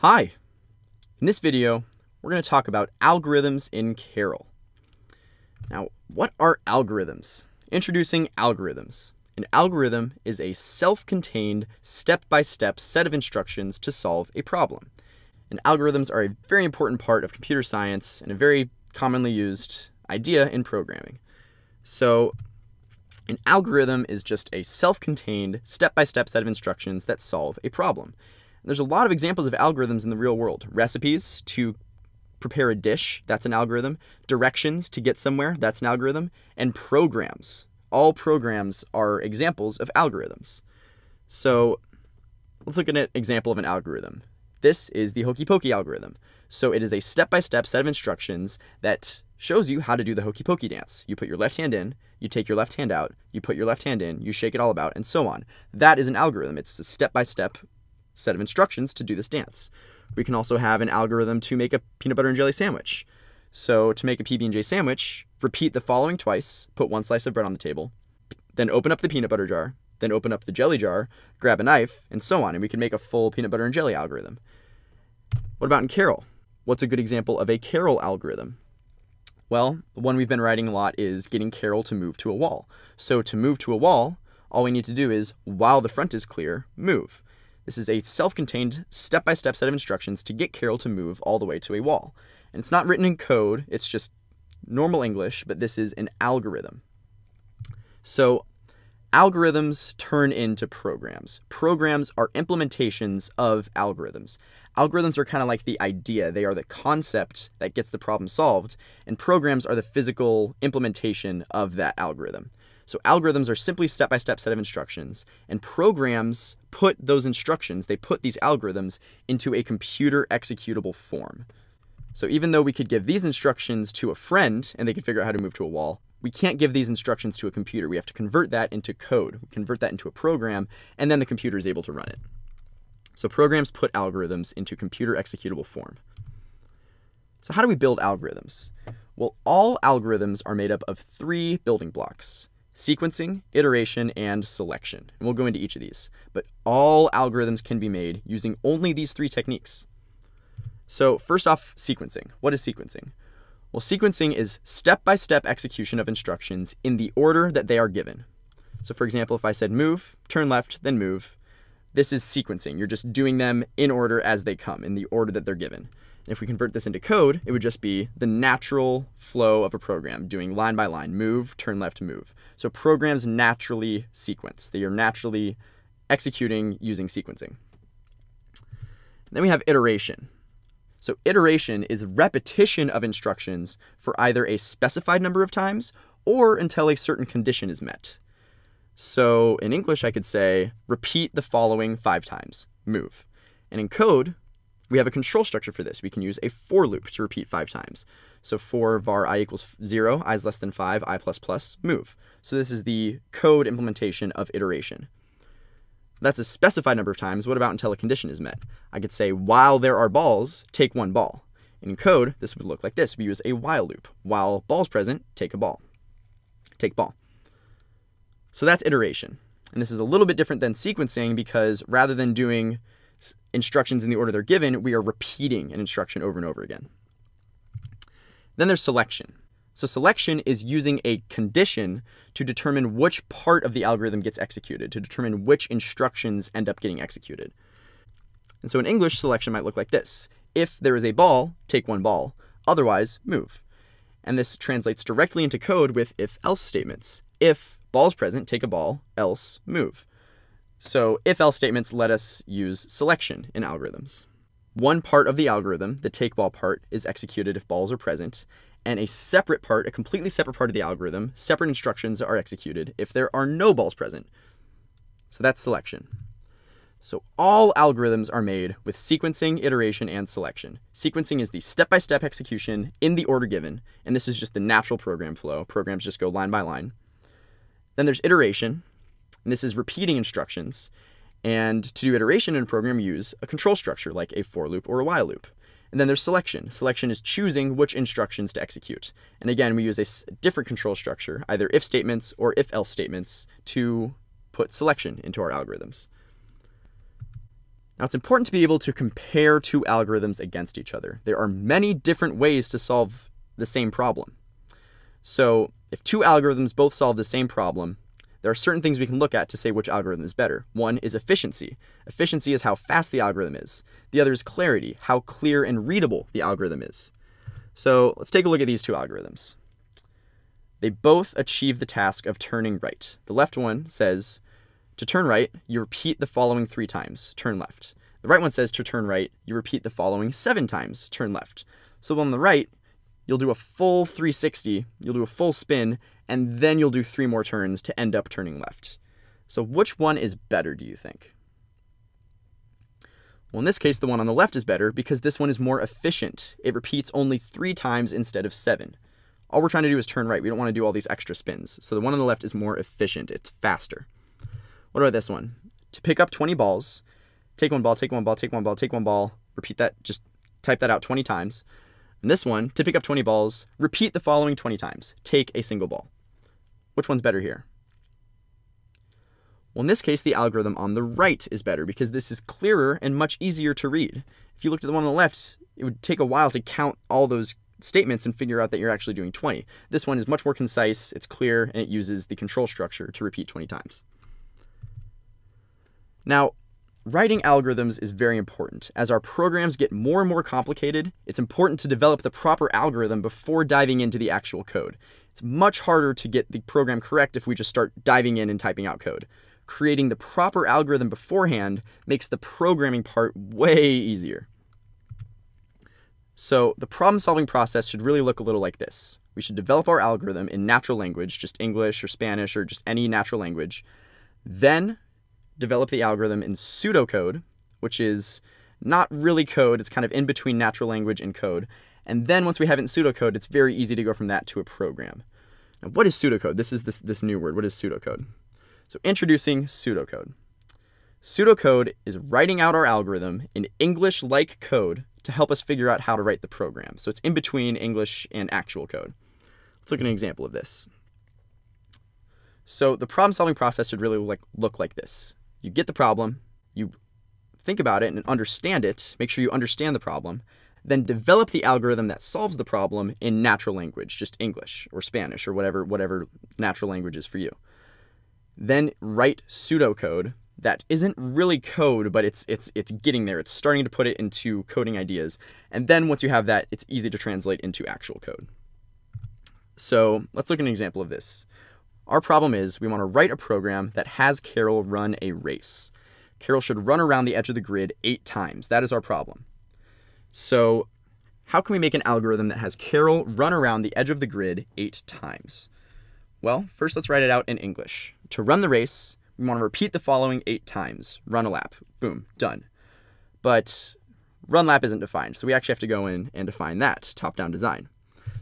Hi! In this video, we're going to talk about algorithms in Karel. Now, what are algorithms? Introducing algorithms. An algorithm is a self-contained, step-by-step set of instructions to solve a problem. And algorithms are a very important part of computer science and a very commonly used idea in programming. So, an algorithm is just a self-contained, step-by-step set of instructions that solve a problem. There's a lot of examples of algorithms in the real world. Recipes to prepare a dish, that's an algorithm. Directions to get somewhere, that's an algorithm. And programs. All programs are examples of algorithms. So let's look at an example of an algorithm. This is the Hokey Pokey algorithm. So it is a step-by-step -step set of instructions that shows you how to do the Hokey Pokey dance. You put your left hand in, you take your left hand out, you put your left hand in, you shake it all about, and so on. That is an algorithm. It's a step-by-step -step set of instructions to do this dance. We can also have an algorithm to make a peanut butter and jelly sandwich. So to make a PB&J sandwich, repeat the following twice, put one slice of bread on the table, then open up the peanut butter jar, then open up the jelly jar, grab a knife, and so on, and we can make a full peanut butter and jelly algorithm. What about in Karel? What's a good example of a Karel algorithm? Well, the one we've been writing a lot is getting Karel to move to a wall. So to move to a wall, all we need to do is, while the front is clear, move. This is a self-contained, step-by-step set of instructions to get Karel to move all the way to a wall. And it's not written in code, it's just normal English, but this is an algorithm. So algorithms turn into programs. Programs are implementations of algorithms. Algorithms are kind of like the idea. They are the concept that gets the problem solved, and programs are the physical implementation of that algorithm. So algorithms are simply step-by-step -step set of instructions, and programs put those instructions, they put these algorithms into a computer executable form. So even though we could give these instructions to a friend and they could figure out how to move to a wall, we can't give these instructions to a computer. We have to convert that into code, we convert that into a program, and then the computer is able to run it. So programs put algorithms into computer executable form. So how do we build algorithms? Well, all algorithms are made up of three building blocks sequencing, iteration, and selection. And we'll go into each of these. But all algorithms can be made using only these three techniques. So first off, sequencing. What is sequencing? Well, sequencing is step-by-step -step execution of instructions in the order that they are given. So for example, if I said move, turn left, then move, this is sequencing. You're just doing them in order as they come, in the order that they're given. If we convert this into code, it would just be the natural flow of a program, doing line by line, move, turn left, move. So programs naturally sequence. They are naturally executing using sequencing. Then we have iteration. So iteration is repetition of instructions for either a specified number of times or until a certain condition is met. So in English, I could say, repeat the following five times, move. And in code, we have a control structure for this. We can use a for loop to repeat five times. So for var i equals 0, i is less than 5, i plus plus, move. So this is the code implementation of iteration. That's a specified number of times. What about until a condition is met? I could say while there are balls, take one ball. In code, this would look like this. We use a while loop. While ball's present, take a ball. Take ball. So that's iteration. And this is a little bit different than sequencing because rather than doing instructions in the order they're given, we are repeating an instruction over and over again. Then there's selection. So selection is using a condition to determine which part of the algorithm gets executed, to determine which instructions end up getting executed. And so in English, selection might look like this. If there is a ball, take one ball. Otherwise, move. And this translates directly into code with if-else statements. If ball is present, take a ball, else move. So if-else statements let us use selection in algorithms. One part of the algorithm, the take ball part, is executed if balls are present, and a separate part, a completely separate part of the algorithm, separate instructions are executed if there are no balls present. So that's selection. So all algorithms are made with sequencing, iteration, and selection. Sequencing is the step-by-step -step execution in the order given, and this is just the natural program flow. Programs just go line by line. Then there's iteration, and this is repeating instructions. And to do iteration in a program, use a control structure like a for loop or a while loop. And then there's selection. Selection is choosing which instructions to execute. And again, we use a different control structure, either if statements or if else statements, to put selection into our algorithms. Now, it's important to be able to compare two algorithms against each other. There are many different ways to solve the same problem. So, if two algorithms both solve the same problem, there are certain things we can look at to say which algorithm is better. One is efficiency. Efficiency is how fast the algorithm is. The other is clarity, how clear and readable the algorithm is. So let's take a look at these two algorithms. They both achieve the task of turning right. The left one says, to turn right, you repeat the following three times, turn left. The right one says to turn right, you repeat the following seven times, turn left. So on the right, you'll do a full 360, you'll do a full spin, and then you'll do three more turns to end up turning left. So which one is better, do you think? Well, in this case, the one on the left is better because this one is more efficient. It repeats only three times instead of seven. All we're trying to do is turn right. We don't want to do all these extra spins. So the one on the left is more efficient. It's faster. What about this one? To pick up 20 balls, take one ball, take one ball, take one ball, take one ball, repeat that, just type that out 20 times. And this one, to pick up 20 balls, repeat the following 20 times. Take a single ball. Which one's better here? Well, in this case, the algorithm on the right is better because this is clearer and much easier to read. If you looked at the one on the left, it would take a while to count all those statements and figure out that you're actually doing 20. This one is much more concise, it's clear, and it uses the control structure to repeat 20 times. Now, Writing algorithms is very important. As our programs get more and more complicated, it's important to develop the proper algorithm before diving into the actual code. It's much harder to get the program correct if we just start diving in and typing out code. Creating the proper algorithm beforehand makes the programming part way easier. So the problem solving process should really look a little like this. We should develop our algorithm in natural language, just English or Spanish or just any natural language. Then develop the algorithm in pseudocode, which is not really code, it's kind of in between natural language and code. And then once we have it in pseudocode, it's very easy to go from that to a program. Now, what is pseudocode? This is this, this new word. What is pseudocode? So introducing pseudocode. Pseudocode is writing out our algorithm in English-like code to help us figure out how to write the program. So it's in between English and actual code. Let's look at an example of this. So the problem solving process should really look, look like this you get the problem, you think about it and understand it, make sure you understand the problem, then develop the algorithm that solves the problem in natural language, just English or Spanish or whatever whatever natural language is for you. Then write pseudocode that isn't really code, but it's it's it's getting there. It's starting to put it into coding ideas. And then once you have that, it's easy to translate into actual code. So let's look at an example of this. Our problem is we want to write a program that has Karel run a race. Karel should run around the edge of the grid eight times. That is our problem. So how can we make an algorithm that has Karel run around the edge of the grid eight times? Well, first let's write it out in English. To run the race, we want to repeat the following eight times. Run a lap. Boom, done. But run lap isn't defined, so we actually have to go in and define that, top-down design.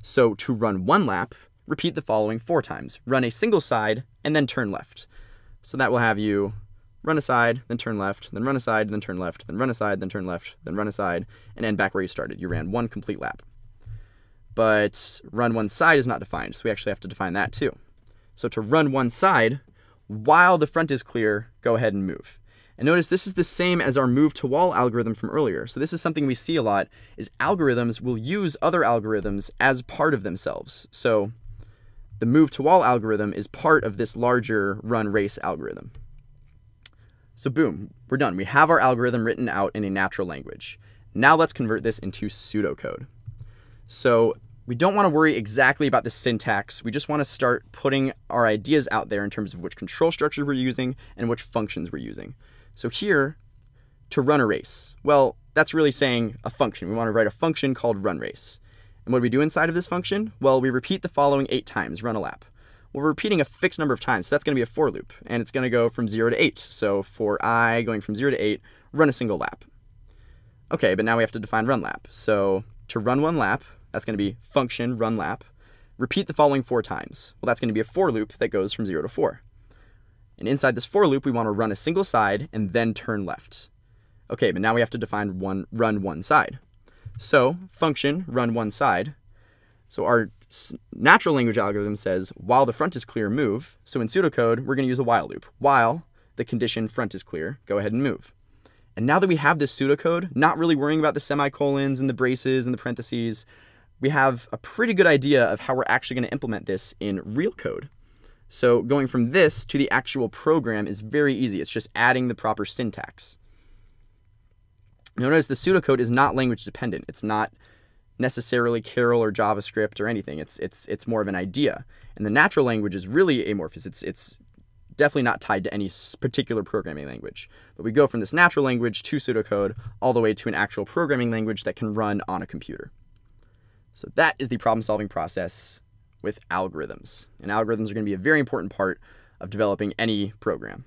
So to run one lap, repeat the following four times. Run a single side and then turn left. So that will have you run aside, then turn left, then run aside, then turn left, then run aside, then turn left, then run aside, and end back where you started. You ran one complete lap. But run one side is not defined, so we actually have to define that too. So to run one side, while the front is clear, go ahead and move. And notice this is the same as our move to wall algorithm from earlier. So this is something we see a lot is algorithms will use other algorithms as part of themselves. So the move to wall algorithm is part of this larger run race algorithm. So boom, we're done. We have our algorithm written out in a natural language. Now let's convert this into pseudocode. So we don't want to worry exactly about the syntax. We just want to start putting our ideas out there in terms of which control structures we're using and which functions we're using. So here, to run a race, well, that's really saying a function. We want to write a function called run race. And what do we do inside of this function? Well, we repeat the following eight times, run a lap. Well, we're repeating a fixed number of times, so that's going to be a for loop, and it's going to go from 0 to 8. So for i going from 0 to 8, run a single lap. Okay, but now we have to define run lap. So to run one lap, that's going to be function run lap. Repeat the following four times. Well, that's going to be a for loop that goes from 0 to 4. And inside this for loop, we want to run a single side and then turn left. Okay, but now we have to define one run one side. So function run one side. So our natural language algorithm says while the front is clear, move. So in pseudocode, we're going to use a while loop. While the condition front is clear, go ahead and move. And now that we have this pseudocode, not really worrying about the semicolons and the braces and the parentheses, we have a pretty good idea of how we're actually going to implement this in real code. So going from this to the actual program is very easy. It's just adding the proper syntax. Notice the pseudocode is not language dependent. It's not necessarily Karel or JavaScript or anything. It's it's it's more of an idea. And the natural language is really amorphous. It's it's definitely not tied to any particular programming language. But we go from this natural language to pseudocode all the way to an actual programming language that can run on a computer. So that is the problem solving process with algorithms. And algorithms are going to be a very important part of developing any program.